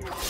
Shut down.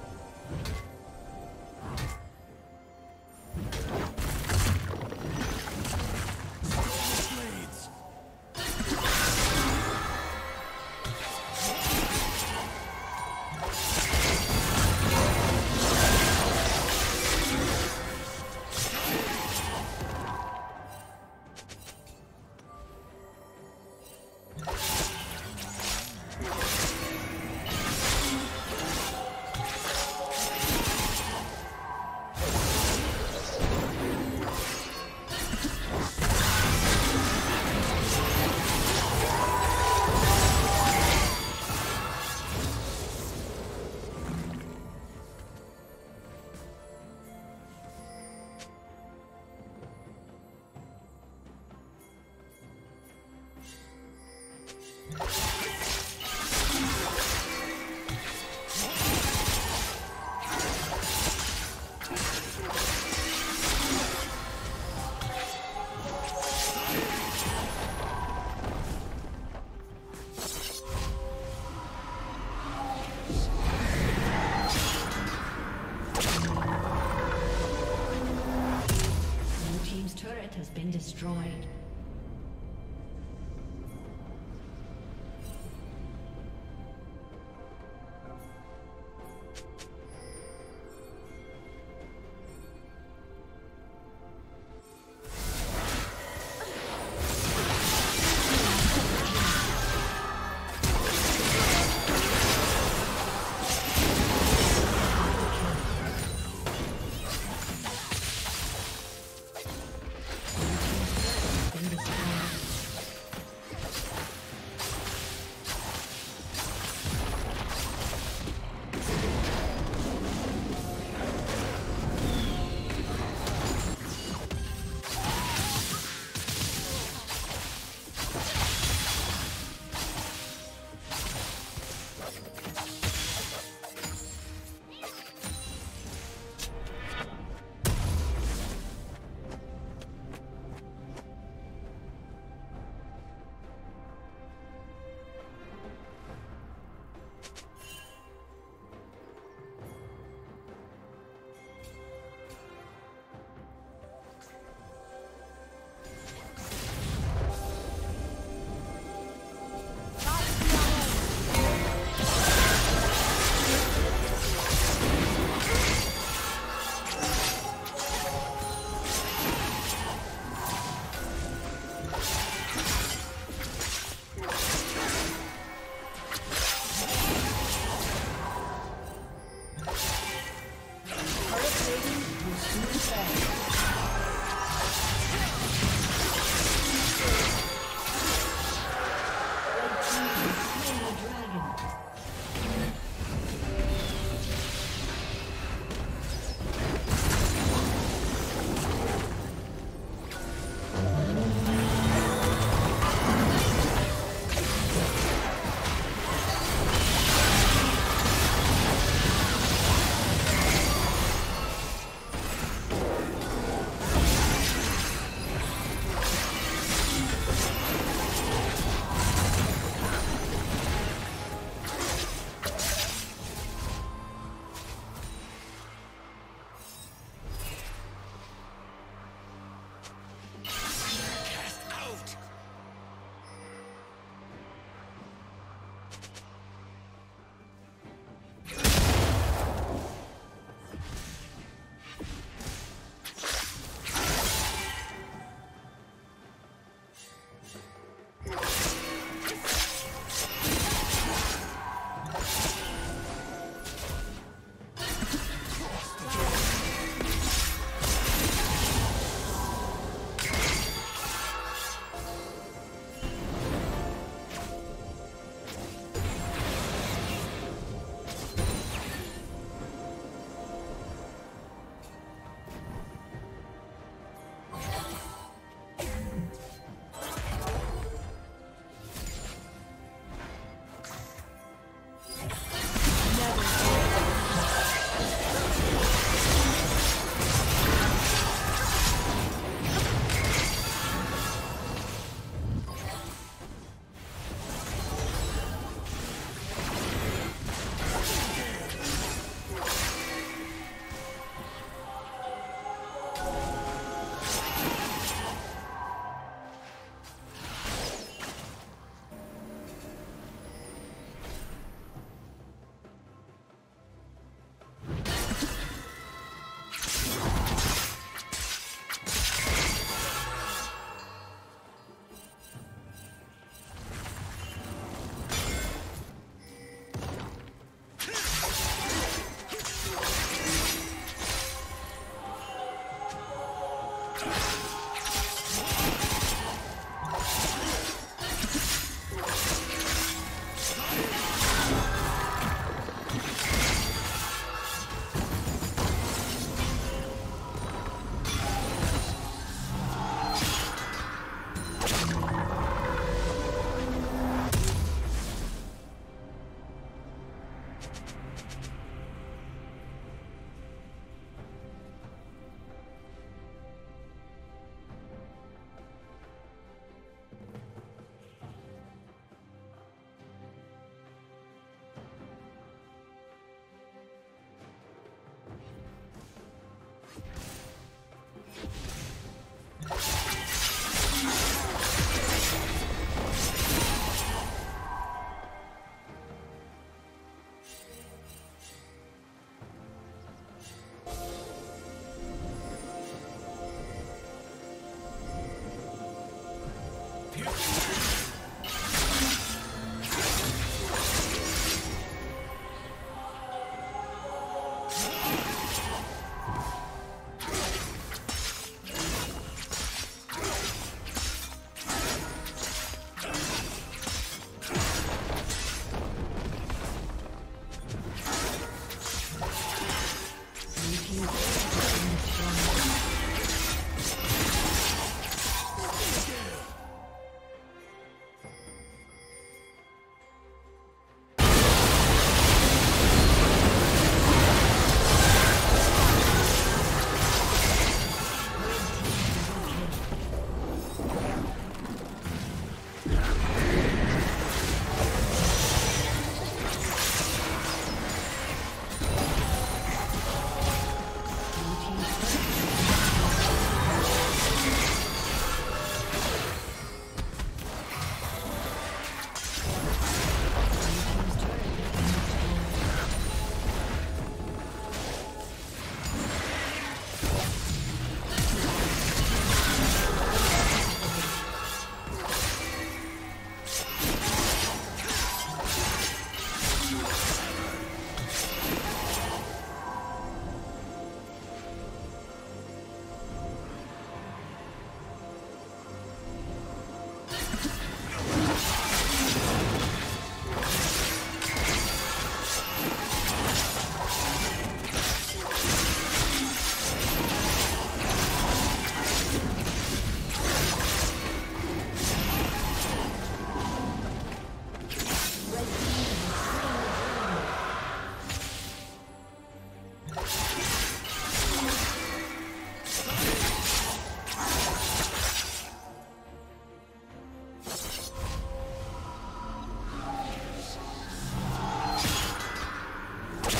Destroyed.